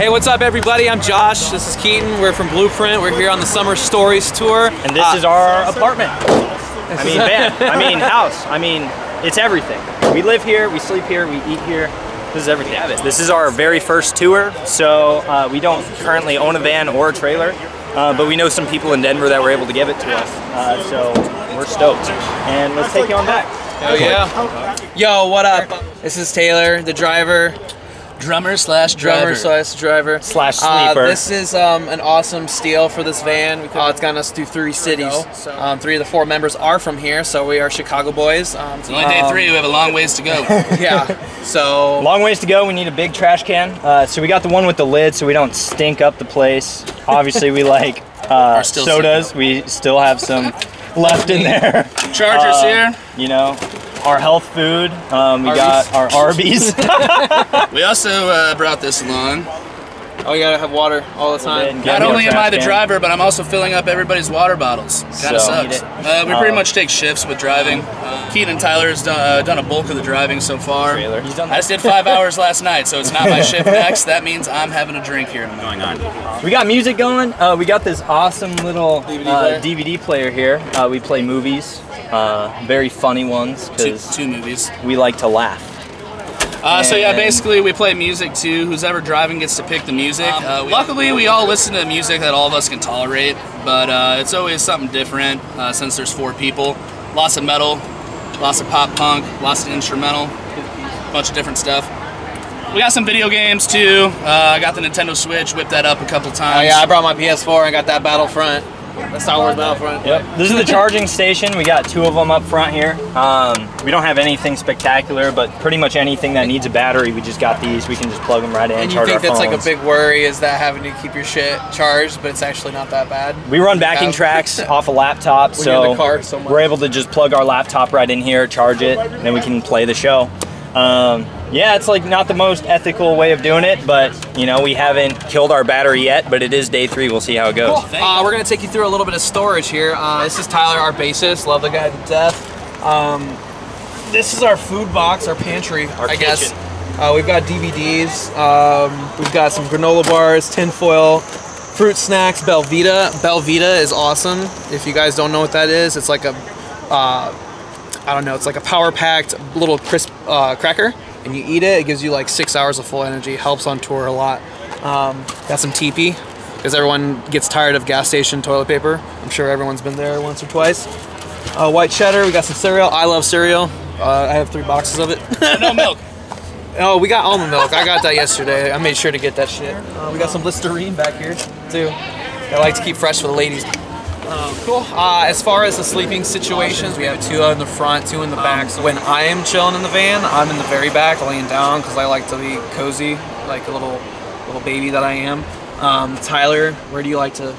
Hey, what's up, everybody? I'm Josh. This is Keaton. We're from Bluprint. We're here on the Summer Stories tour. And this Uh, is our apartment. I mean, van. I mean, house. I mean, it's everything. We live here, we sleep here, we eat here. This is everything. This is our very first tour, so uh, we don't currently own a van or a trailer, uh, but we know some people in Denver that were able to give it to us. Uh, so we're stoked. And let's take you on back. Oh yeah. Yo, what up? This is Taylor, the driver, drummer slash drummer driver. slash driver Slash Uh, sleeper. this is um, an awesome steal for this van. Uh, it's gotten us through three cities. Um, three of the four members are from here, so we are Chicago boys. Um, It's only day three. We have a long ways to go. yeah. So Long ways to go. We need a big trash can. Uh, so we got the one with the lid so we don't stink up the place. Obviously, we like uh, still sodas. We still have some left in there. Chargers Uh, here. You know, our health food. Um, we got our Arby's. We also uh, brought this along. oh, you gotta have water all the time. Get Not only am I the can. driver, but I'm also filling up everybody's water bottles. Kind of So- sucks. Uh, we pretty Um, much take shifts with driving. Uh, Keaton and Tyler has done, uh, done a bulk of the driving so far. Trailer. He's done I just did five hours last night, so it's not my shift next. That means I'm having a drink here in a minute. going on. We got music going. Uh, we got this awesome little DVD uh, player. DVD player here. Uh, we play movies, uh, very funny ones, Two, because two movies. we like to laugh. Uh, so yeah, basically we play music too. Who's ever driving gets to pick the music. Uh, luckily, we all listen to music that all of us can tolerate, but uh, it's always something different uh, since there's four people. Lots of metal, lots of pop punk, lots of instrumental, bunch of different stuff. We got some video games too. Uh, I got the Nintendo Switch, whipped that up a couple times. Oh yeah, I brought my PS4 and got that Battlefront. The Star Wars Battlefront. Yep. This is the charging station. We got two of them up front here. Um, we don't have anything spectacular, but pretty much anything that needs a battery, we just got these. We can just plug them right in. And you think that's like a big worry is that having to keep your shit charged, but it's actually not that bad. We run backing Yeah. tracks off a laptop, When you're in so so we're able to just plug our laptop right in here, charge it, and then we can play the show. Um, yeah, it's like not the most ethical way of doing it, but you know we haven't killed our battery yet. But it is day three. We'll see how it goes. Uh, we're gonna take you through a little bit of storage here. Uh, this is Tyler, our bassist. Love the guy to death. Um, this is our food box, our pantry, Our I guess. kitchen. Uh, we've got DVDs. Um, we've got some granola bars, tinfoil, fruit snacks, Belvita. Belvita is awesome. If you guys don't know what that is, it's like a, uh, I don't know, it's like a power packed little crisp uh, cracker. And you eat it, it gives you like six hours of full energy. Helps on tour a lot. Um, got some teepee because everyone gets tired of gas station toilet paper. I'm sure everyone's been there once or twice. Uh, white cheddar. We got some cereal. I love cereal. Uh, I have three boxes of it. no milk. oh, we got almond milk. I got that yesterday. I made sure to get that shit. Uh, we got some Listerine back here too. I like to keep fresh for the ladies. Um, cool. Uh, as far as the sleeping situations, we have two in the front, two in the back. So when I am chilling in the van, I'm in the very back, laying down, because I like to be cozy, like a little little baby that I am. Um, Tyler, where do you like to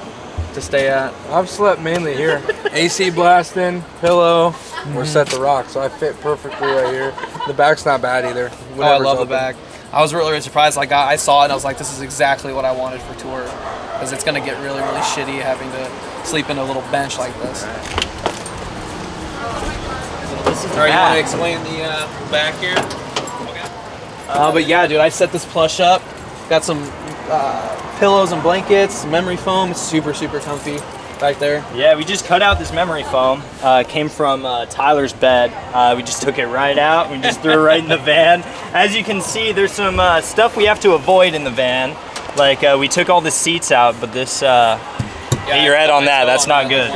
to stay at? I've slept mainly here. AC blasting, pillow. We're set to rock, so I fit perfectly right here. The back's not bad either. Oh, I Whatever's love the back. I was really, really surprised. Like I, I saw it, and I was like, "This is exactly what I wanted for tour," because it's gonna get really, really shitty having to sleep in a little bench like this. All right, you want to explain the uh, back here? Uh, but yeah, dude, I set this plush up. Got some uh, pillows and blankets, memory foam. It's super, super comfy back there. Yeah, we just cut out this memory foam. Uh, came from uh, Tyler's bed. Uh, we just took it right out. We just threw it right in the van. As you can see, there's some uh, stuff we have to avoid in the van. Like uh, we took all the seats out, but this. Uh, hit your head on that. That's not good.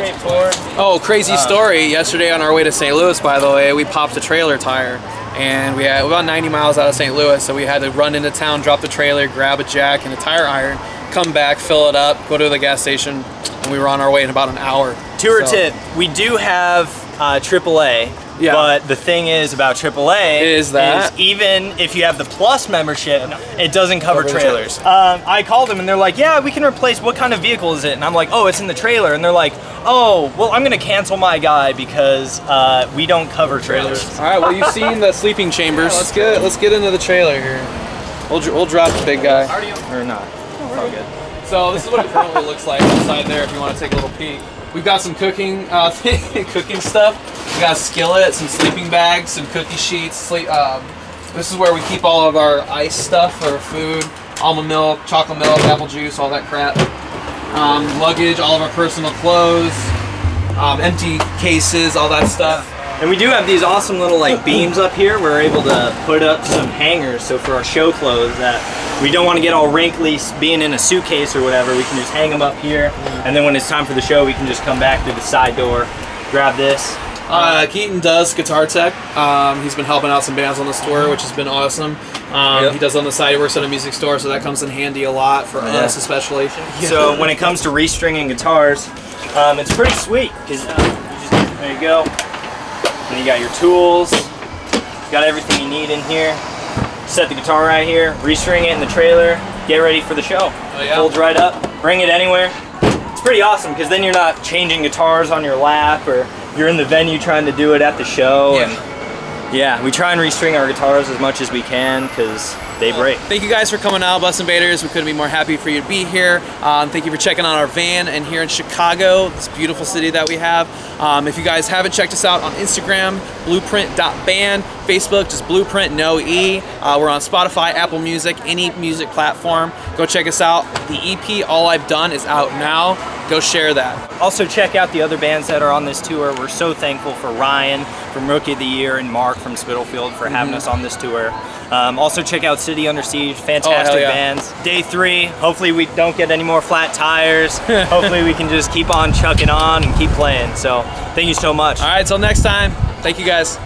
Oh, crazy story. Yesterday on our way to St. Louis, by the way, we popped a trailer tire. And we had about 90 miles out of St. Louis, so we had to run into town, drop the trailer, grab a jack and a tire iron, come back, fill it up, go to the gas station, and we were on our way in about an hour. Tour So- tip: We do have uh, AAA. Yeah. But the thing is about AAA Is that- even if you have the Plus membership, it doesn't cover Cover the trailers. Um, I called them and they're like, "Yeah, we can replace. What kind of vehicle is it?" And I'm like, "Oh, it's in the trailer." And they're like, "Oh, well, I'm gonna cancel my guy because uh, we don't cover trailers." All right, well, you've seen the sleeping chambers. let's get let's get into the trailer here. We'll, dr- we'll drop the big guy. Or not? All good. So this is what it currently looks like inside there. If you want to take a little peek, we've got some cooking uh, cooking stuff. We got a skillet, some sleeping bags, some cookie sheets. Sleep. Um, this is where we keep all of our ice stuff for food. almond milk, chocolate milk, apple juice, all that crap. Um, luggage, all of our personal clothes, um, empty cases, all that stuff. And we do have these awesome little like beams up here. We're able to put up some hangers so for our show clothes that we don't want to get all wrinkly being in a suitcase or whatever. We can just hang them up here. And then when it's time for the show, we can just come back through the side door, grab this. Uh, Keaton does guitar tech. Um, he's been helping out some bands on this tour, which has been awesome. Um, Yep. He does on the side. He works at a music store, so that comes in handy a lot for Yeah. us, especially. So when it comes to restringing guitars, um, it's pretty sweet because uh, you just, there you go. And you got your tools, got everything you need in here. Set the guitar right here, restring it in the trailer, get ready for the show. Oh, yeah. Folds right up, bring it anywhere. It's pretty awesome because then you're not changing guitars on your lap or you're in the venue trying to do it at the show. Yeah. And yeah, we try and restring our guitars as much as we can because they break. Thank you guys for coming out, Bus Invaders. We couldn't be more happy for you to be here. Um, thank you for checking out our van and here in Chicago, this beautiful city that we have. Um, if you guys haven't checked us out on Instagram, bluprint.band, Facebook, just blueprint, no E. Uh, we're on Spotify, Apple Music, any music platform. Go check us out. The EP, All I've Done, is out now. Go share that. Also, check out the other bands that are on this tour. We're so thankful for Ryan from Rookie of the Year and Mark from Spitalfield for having us on this tour. Um, also, check out City Under Siege, fantastic yeah. bands. Day three, hopefully, we don't get any more flat tires. hopefully, we can just keep on chucking on and keep playing. So, thank you so much. All right, till next time. Thank you guys.